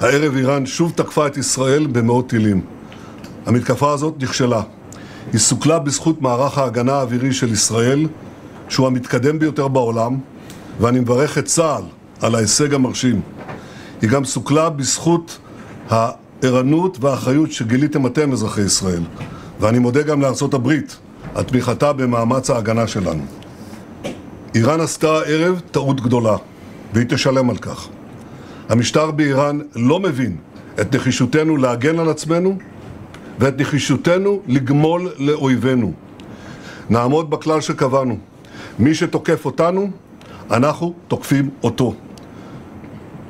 הערב איראן שוב תקפה את ישראל במאות טילים. המתקפה הזאת נכשלה. היא סוכלה בזכות מערך ההגנה האווירי של ישראל, שהוא המתקדם ביותר בעולם, ואני מברך את צה"ל על ההישג המרשים. היא גם סוכלה בזכות הערנות והאחריות שגיליתם אתם, אזרחי ישראל. ואני מודה גם לארצות הברית על תמיכתה במאמץ ההגנה שלנו. איראן עשתה הערב טעות גדולה, והיא תשלם על כך. המשטר באיראן לא מבין את נחישותנו להגן על עצמנו ואת נחישותנו לגמול לאויבינו. נעמוד בכלל שקבענו. מי שתוקף אותנו, אנחנו תוקפים אותו.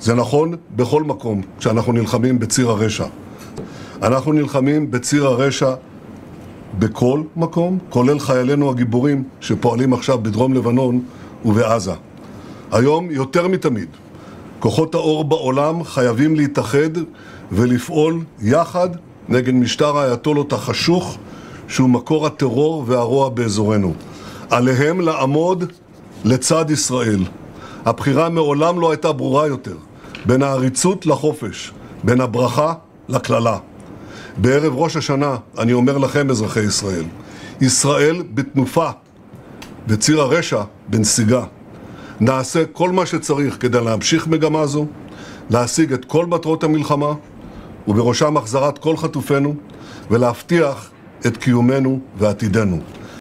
זה נכון בכל מקום כשאנחנו נלחמים בציר הרשע. אנחנו נלחמים בציר הרשע בכל מקום, כולל חיילינו הגיבורים שפועלים עכשיו בדרום לבנון ובעזה. היום יותר מתמיד, כוחות האור בעולם חייבים להתאחד ולפעול יחד נגד משטר האייתולות החשוך שהוא מקור הטרור והרוע באזורנו. עליהם לעמוד לצד ישראל. הבחירה מעולם לא הייתה ברורה יותר, בין העריצות לחופש, בין הברכה לקללה. בערב ראש השנה אני אומר לכם, אזרחי ישראל, ישראל בתנופה וציר הרשע בנסיגה. נעשה כל מה שצריך כדי להמשיך מגמה זו, להשיג את כל מטרות המלחמה, ובראשם החזרת כל חטופינו, ולהבטיח את קיומנו ועתידנו.